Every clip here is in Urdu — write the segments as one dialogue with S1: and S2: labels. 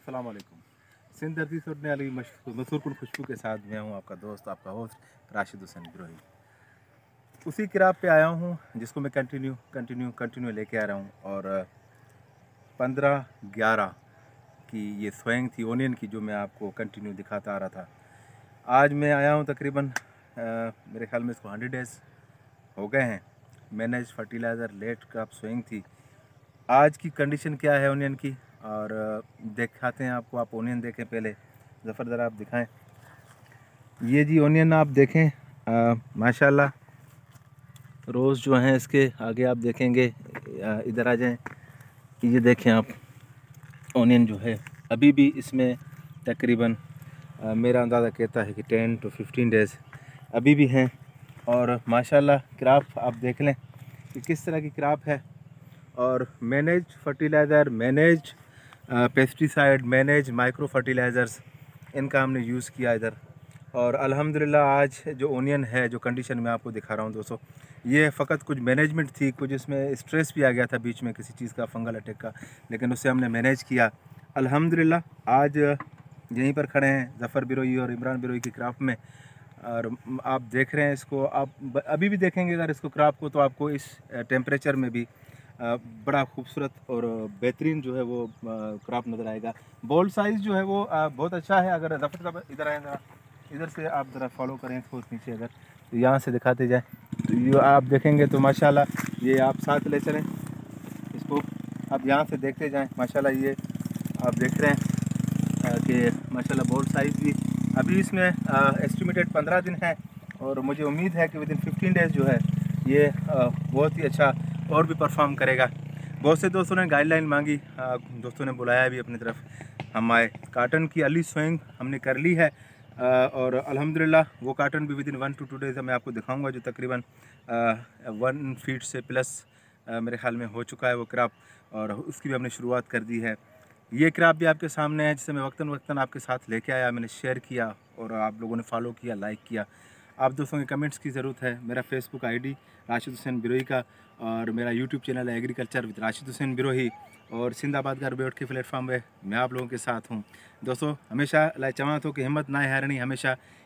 S1: السلام علیکم۔ سندھ درزی سننے والی مسور کن خوشبو کے ساتھ میں ہوں، آپ کا دوست، آپ کا ہوسٹ راشد حسین گروہی۔ اسی کراب پہ آیا ہوں، جس کو میں کنٹینیو کنٹینیو کنٹینیو لے کے آ رہا ہوں اور پندرہ گیارہ کی یہ سوئنگ تھی، اونین کی، جو میں آپ کو کنٹینیو دکھاتا آ رہا تھا۔ آج میں آیا ہوں تقریباً میرے خیال میں اس کو ہنڈریڈ ڈیز ہو گئے ہیں۔ Manage fertiliser late crop sowing تھی۔ آج کی کنڈیشن کیا ہے اونین کی؟ اور دیکھاتے ہیں آپ کو، آپ اونین دیکھیں پہلے۔ زفر ذرا آپ دکھائیں۔ یہ جی اونین آپ دیکھیں۔ ماشاءاللہ۔ روز جو ہیں اس کے، آگے آپ دیکھیں گے۔ ادھر آ جائیں۔ یہ دیکھیں آپ۔ اونین جو ہے، ابھی بھی اس میں تقریباً میرا اندازہ کہتا ہے کہ ٹین ٹو ففٹین ڈیز ابھی بھی ہیں۔ اور ماشاءاللہ کراپ آپ دیکھ لیں کہ کس طرح کی کراپ ہے۔ اور manage fertiliser manage pesticide manage micro fertilisers ان کا ہم نے یوز کیا ادھر۔ اور الحمدللہ آج جو اونین ہے، جو کنڈیشن میں آپ کو دکھا رہا ہوں دوستو، یہ فقط کچھ مینجمنٹ تھی، کچھ اس میں اسٹریس بھی آ گیا تھا بیچ میں کسی چیز کا فنگل اٹیک کا، لیکن اسے ہم نے مینیج کیا۔ الحمدللہ آج یہیں پر کھڑے ہیں، ظفر بروئی اور عمران بروئی کی کراپ میں۔ اور آپ دیکھ رہے ہیں اس کو، آپ ابھی بھی دیکھیں گے اگر اس کو کراپ کو تو آپ کو اس ٹیمپریچر میں بھی بڑا خوبصورت اور بہترین جو ہے وہ کراپ نظر آئے گا۔ بال سائز جو ہے وہ بہت اچھا ہے۔ اگر ظفر صاحب ادھر آئیں گا، ادھر سے آپ ذرا فالو کریں کھوت نیچے اگر، تو یہاں سے دکھاتے جائیں۔ تو یہ آپ دیکھیں گے تو ماشاءاللہ یہ آپ ساتھ لے چلیں۔ اس کو آپ یہاں سے دیکھتے جائیں۔ ماشاءاللہ یہ آپ دیکھ رہے ہیں کہ ماشاءاللہ بال سائز بھی ابھی اس میں ایسٹیمیٹیڈ پندرہ دن ہے اور مجھے امید ہے کہ ودن ففٹین ڈیز جو ہے یہ بہت ہی اچھا اور بھی پرفارم کرے گا۔ بہت سے دوستوں نے گائیڈ لائن مانگی دوستوں نے بلایا بھی اپنی طرف۔ ہم آئے۔ کارٹن کی علی سوئنگ ہم نے کر لی ہے۔ اور الحمدللہ وہ کاٹن بھی within one to two days میں آپ کو دکھاؤں گا جو تقریباً ون فیٹ سے پلس میرے خیال میں ہو چکا ہے وہ کراپ اور اس کی بھی ہم نے شروعات کر دی ہے۔ یہ کراپ بھی آپ کے سامنے ہے جسے میں وقتاً وقتاً آپ کے ساتھ لے کے آیا، میں نے شیئر کیا اور آپ لوگوں نے فالو کیا لائک کیا۔ آپ دوستوں کے کمنٹس کی ضرورت ہے، میرا Facebook I D Rashid Hussain Brohi کا اور میرا یوٹیوب چینل ہے ایگریکلچر وتھ راشد حسین بروہی اور سندھ آباد گھر بیوٹ کے پلیٹ فارم پہ میں آپ لوگوں کے ساتھ ہوں۔ دوستو ہمیشہ چمات ہو کہ ہمت نہ ہارنی ہمیشہ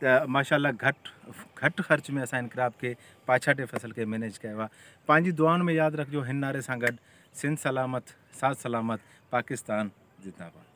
S1: ت ماشاء اللہ گٹ گٹھ خرچ میں اہاپ کے پاچھاٹ فصل کے مینج کیا ہے پانچ دعوان میں یاد رکھجے ان نارے سے گھنٹ سنت سلامت سا سلامت، پاکستان جتہ پر